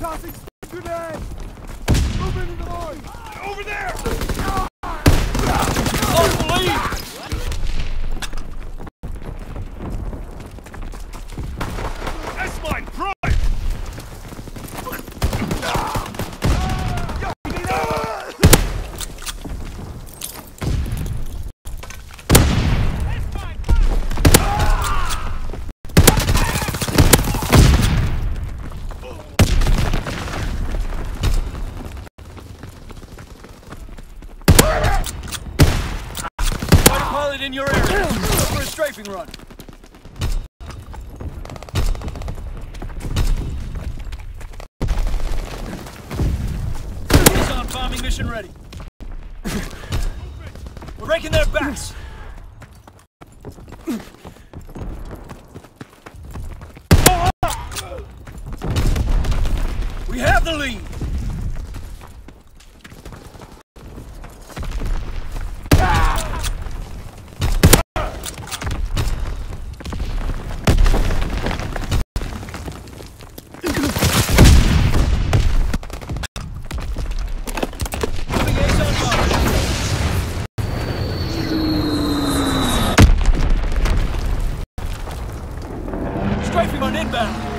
Tossing grenade! Move into the void! Over there! in your area. For a strafing run. He's on bombing mission ready. We're breaking their backs. We have the lead. strafing on inbound.